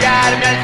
got a.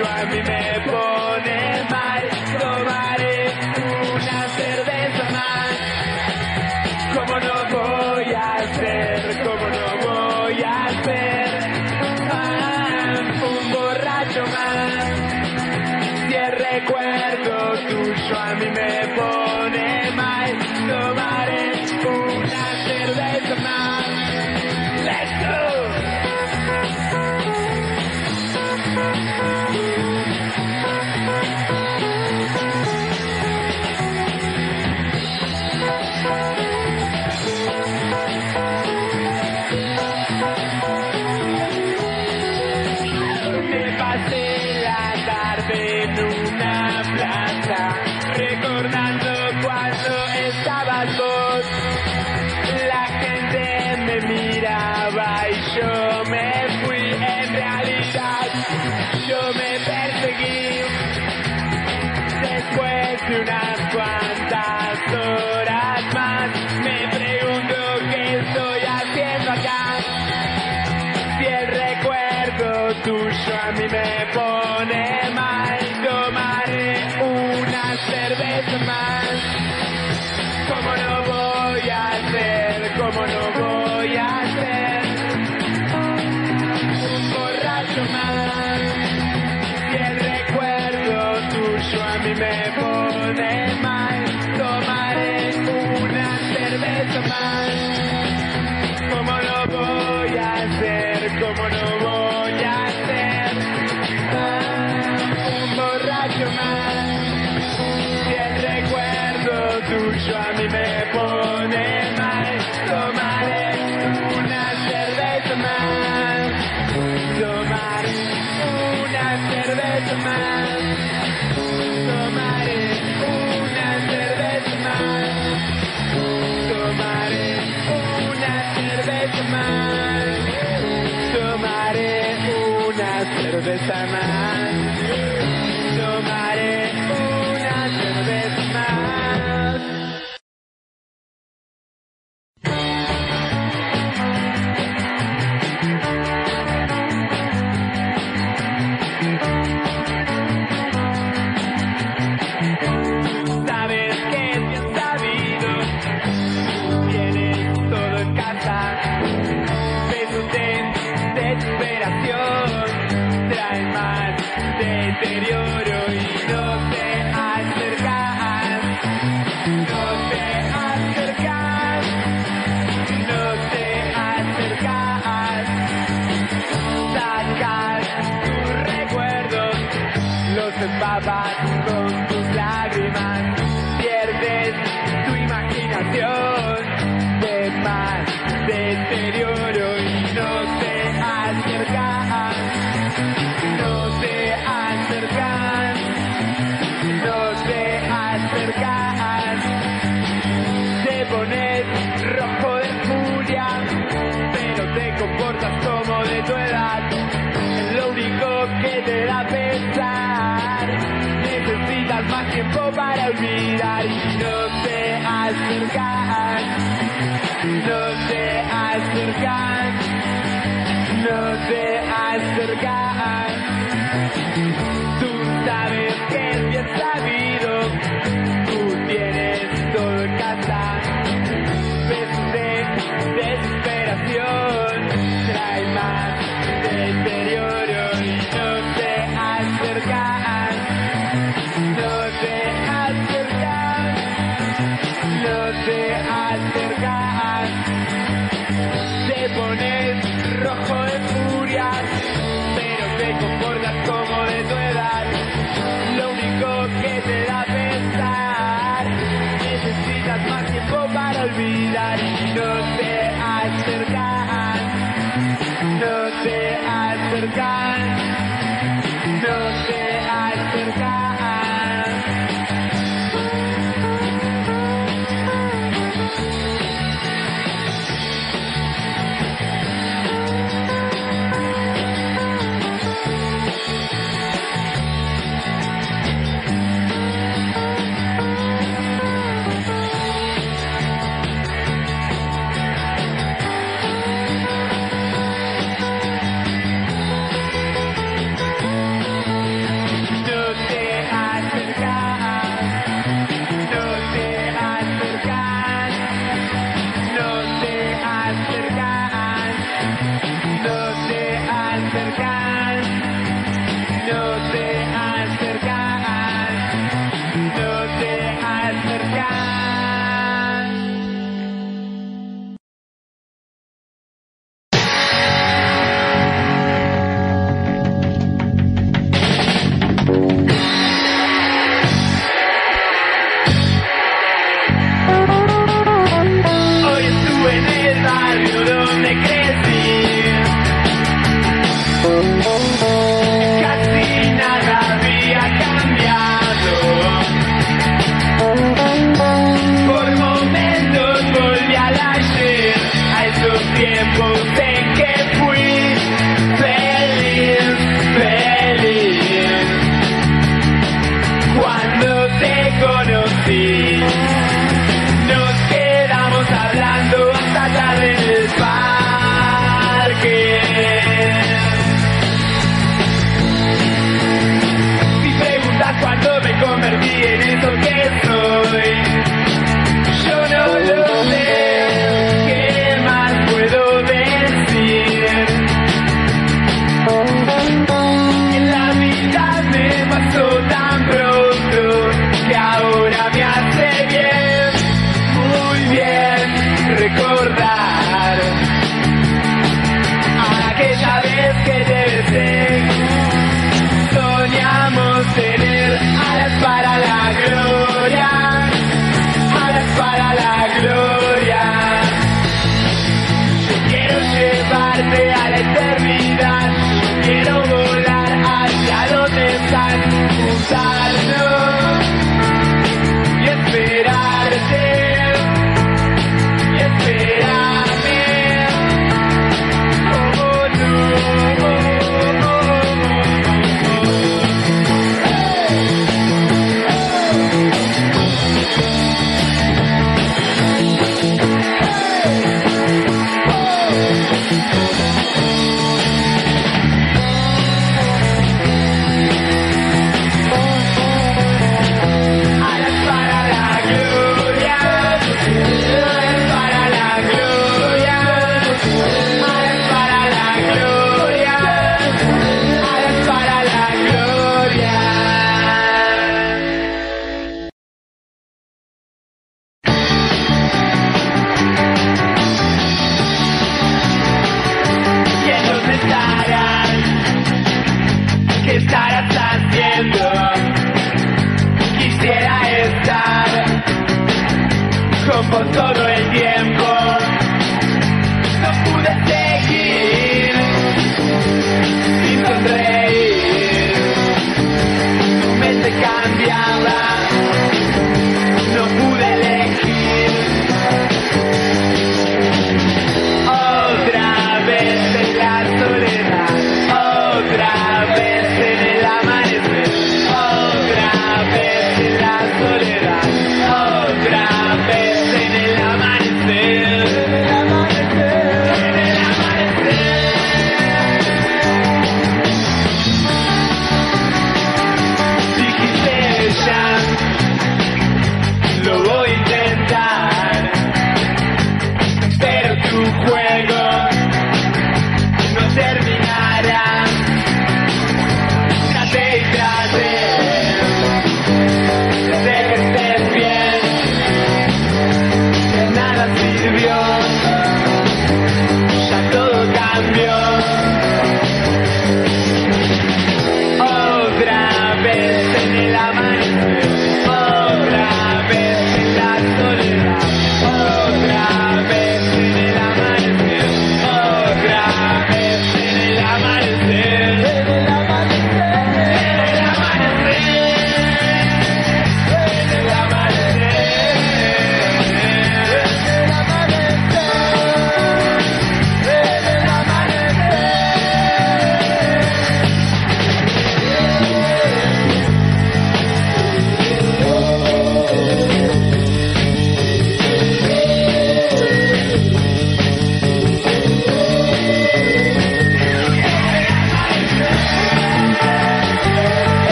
drive me mad, aprender a pensar. Necesitas más tiempo para olvidar y no te acercas. No te acercas. No te acercas. olvidar y no te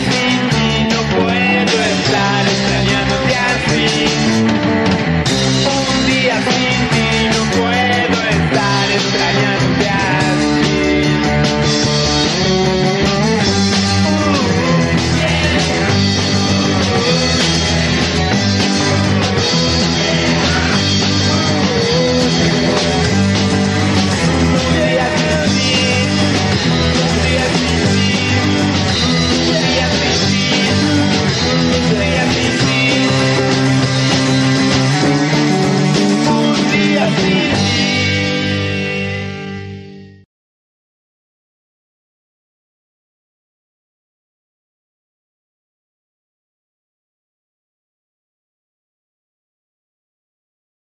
yeah.